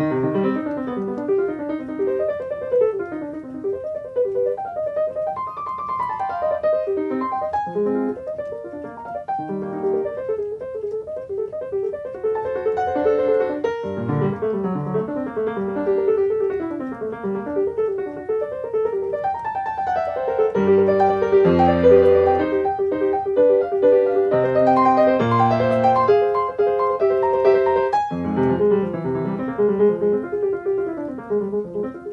Thank you. thank